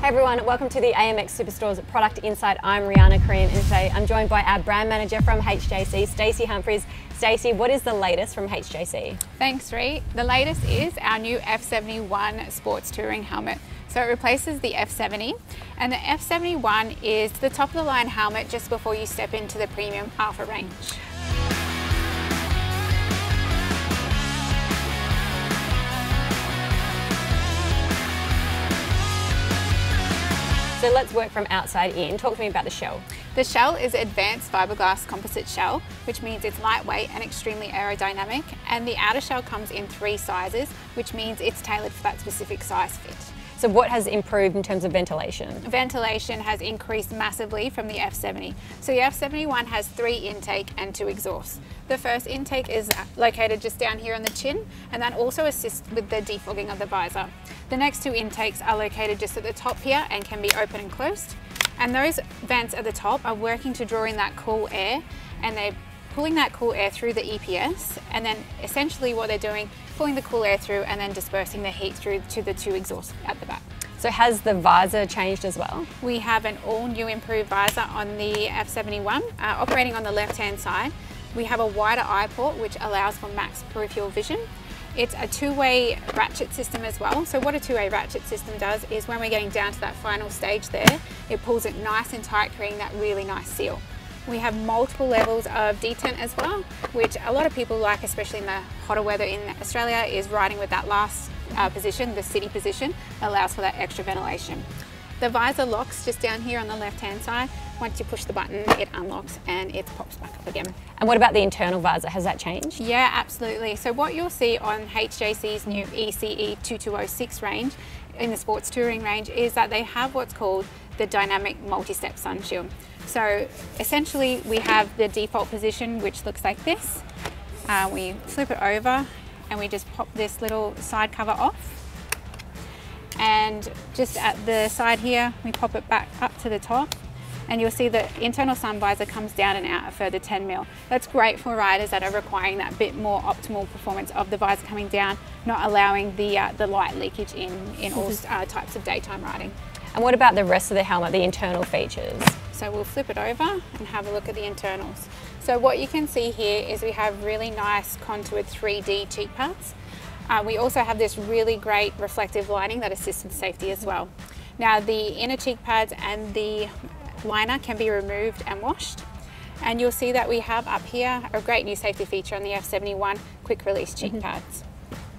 Hey everyone, welcome to the AMX Superstore's Product Insight. I'm Riana Crehan and today I'm joined by our brand manager from HJC, Stacey Humphries. Stacey, what is the latest from HJC? Thanks, Ree. The latest is our new F71 sports touring helmet. So it replaces the F70 and the F71 is the top of the line helmet just before you step into the premium RPHA range. So let's work from outside in. Talk to me about the shell. The shell is advanced fiberglass composite shell, which means it's lightweight and extremely aerodynamic. And the outer shell comes in three sizes, which means it's tailored for that specific size fit. So what has improved in terms of ventilation? Ventilation has increased massively from the F70. So the F71 has three intake and two exhausts. The first intake is located just down here on the chin and that also assists with the defogging of the visor. The next two intakes are located just at the top here and can be open and closed. And those vents at the top are working to draw in that cool air and they're pulling that cool air through the EPS and then essentially what they're doing, pulling the cool air through and then dispersing the heat through to the two exhausts at the back. So has the visor changed as well? We have an all new improved visor on the F71 uh, operating on the left hand side. We have a wider eye port which allows for max peripheral vision. It's a two-way ratchet system as well. So what a two-way ratchet system does is when we're getting down to that final stage there, it pulls it nice and tight, creating that really nice seal. We have multiple levels of detent as well, which a lot of people like, especially in the hotter weather in Australia, is riding with that last uh, position, the city position, allows for that extra ventilation. The visor locks just down here on the left hand side. Once you push the button, it unlocks and it pops back up again. And what about the internal visor? Has that changed? Yeah, absolutely. So what you'll see on HJC's new ECE 2206 range in the sports touring range is that they have what's called the dynamic multi-step sun shield. So essentially we have the default position which looks like this. Uh, we flip it over and we just pop this little side cover off. And just at the side here, we pop it back up to the top and you'll see the internal sun visor comes down and out a further 10 mil. That's great for riders that are requiring that bit more optimal performance of the visor coming down, not allowing the, uh, the light leakage in, in all uh, types of daytime riding. And what about the rest of the helmet, the internal features? So we'll flip it over and have a look at the internals. So what you can see here is we have really nice contoured 3D cheek pads. Uh, we also have this really great reflective lining that assists with safety as well. Now the inner cheek pads and the liner can be removed and washed. And you'll see that we have up here a great new safety feature on the F71 quick release cheek mm -hmm. pads.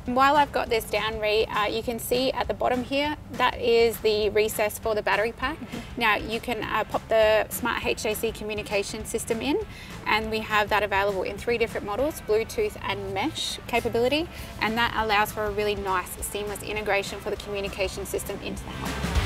And while I've got this down, Ree, uh, you can see at the bottom here, that is the recess for the battery pack. Mm -hmm. Now you can uh, pop the Smart HJC communication system in and we have that available in three different models, Bluetooth and mesh capability, and that allows for a really nice seamless integration for the communication system into the helmet.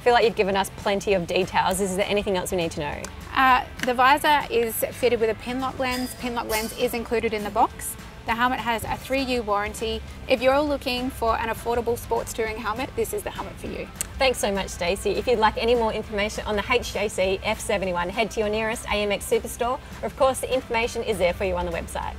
feel like you've given us plenty of details. Is there anything else we need to know? Uh, the visor is fitted with a pinlock lens. Pinlock lens is included in the box. The helmet has a 3U warranty. If you're looking for an affordable sports touring helmet, this is the helmet for you. Thanks so much, Stacey. If you'd like any more information on the HJC F71, head to your nearest AMX Superstore, or of course the information is there for you on the website.